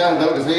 down, though, does he?